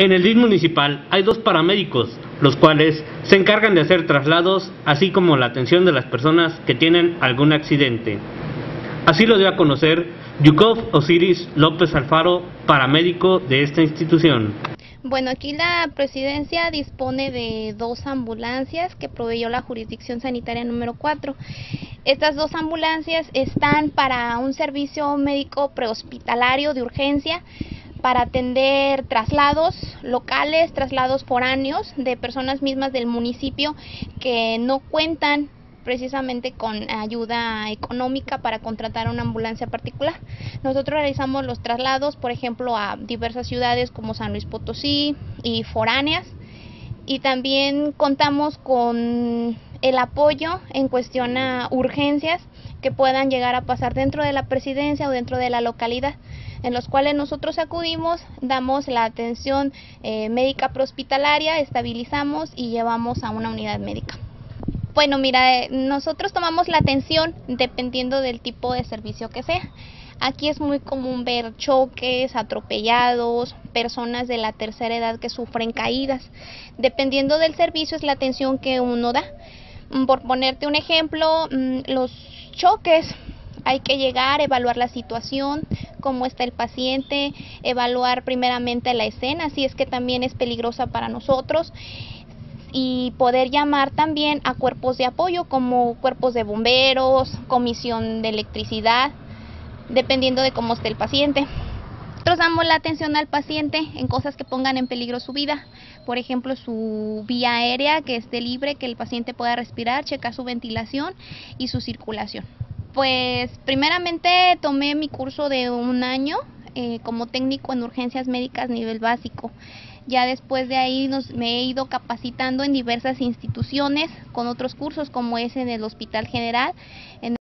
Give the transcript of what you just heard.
En el DIF municipal hay dos paramédicos, los cuales se encargan de hacer traslados, así como la atención de las personas que tienen algún accidente. Así lo dio a conocer Yukov Osiris López Alfaro, paramédico de esta institución. Bueno, aquí la presidencia dispone de dos ambulancias que proveyó la jurisdicción sanitaria número 4. Estas dos ambulancias están para un servicio médico prehospitalario de urgencia para atender traslados locales, traslados foráneos de personas mismas del municipio que no cuentan precisamente con ayuda económica para contratar una ambulancia particular. Nosotros realizamos los traslados, por ejemplo, a diversas ciudades como San Luis Potosí y foráneas y también contamos con el apoyo en cuestión a urgencias que puedan llegar a pasar dentro de la presidencia o dentro de la localidad, en los cuales nosotros acudimos, damos la atención eh, médica prehospitalaria, estabilizamos y llevamos a una unidad médica. Bueno, mira, eh, nosotros tomamos la atención dependiendo del tipo de servicio que sea. Aquí es muy común ver choques, atropellados, personas de la tercera edad que sufren caídas. Dependiendo del servicio es la atención que uno da. Mm, por ponerte un ejemplo, mm, los choques hay que llegar, evaluar la situación, cómo está el paciente, evaluar primeramente la escena, si es que también es peligrosa para nosotros y poder llamar también a cuerpos de apoyo como cuerpos de bomberos, comisión de electricidad, dependiendo de cómo esté el paciente. Nosotros damos la atención al paciente en cosas que pongan en peligro su vida, por ejemplo su vía aérea que esté libre, que el paciente pueda respirar, checar su ventilación y su circulación. Pues primeramente tomé mi curso de un año eh, como técnico en urgencias médicas nivel básico. Ya después de ahí nos, me he ido capacitando en diversas instituciones con otros cursos como es en el Hospital General. En